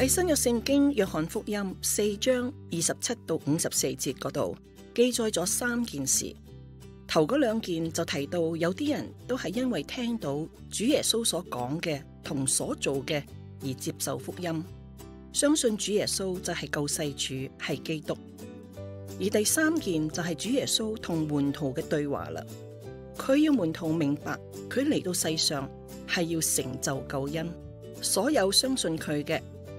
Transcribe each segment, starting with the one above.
喺新约圣经约翰福音四章二十七到五十四节嗰度记载咗三件事。头嗰两件就提到有啲人都系因为听到主耶稣所讲嘅同所做嘅而接受福音，相信主耶稣就系救世主，系基督。而第三件就系主耶稣同门徒嘅对话啦。佢要门徒明白，佢嚟到世上系要成就救恩，所有相信佢嘅。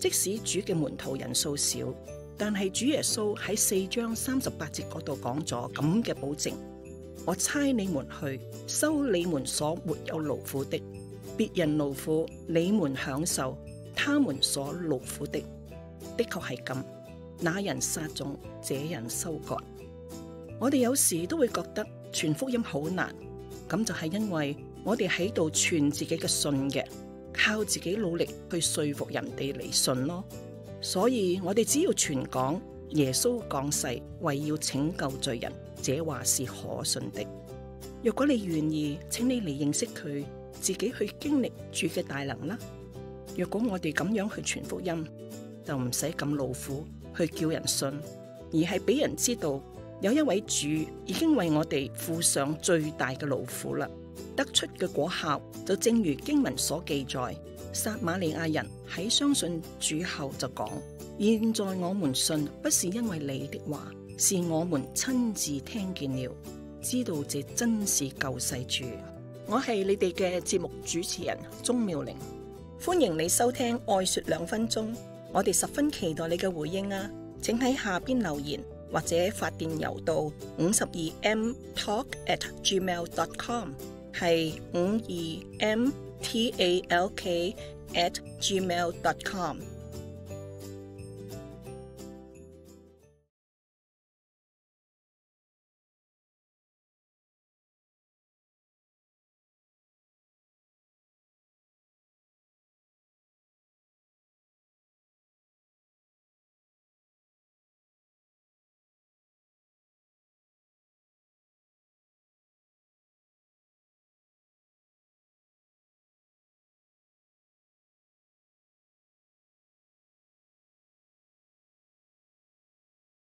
即使主嘅门徒人数少，但系主耶稣喺四章三十八节嗰度讲咗咁嘅保证。我差你们去收你们所没有劳苦的，别人劳苦你们享受他们所劳苦的，的确系咁。那人杀种，这人收割。我哋有时都会觉得传福音好难，咁就系因为我哋喺度传自己嘅信嘅。靠自己努力去说服人哋嚟信咯，所以我哋只要全讲耶稣降世为要拯救罪人，这话是可信的。若果你愿意，请你嚟认识佢，自己去经历主嘅大能啦。若果我哋咁样去传福音，就唔使咁劳苦去叫人信，而系俾人知道有一位主已经为我哋付上最大嘅劳苦啦。得出嘅果效就正如经文所记载，撒玛利亚人喺相信主后就讲：现在我们信不是因为你的话，是我们亲自听见了，知道这真是救世主。我系你哋嘅节目主持人钟妙玲，欢迎你收听《爱说两分钟》，我哋十分期待你嘅回应啊！请喺下边留言或者发电邮到五十二 m talk at gmail dot com。系五二 m t a l k at gmail dot com。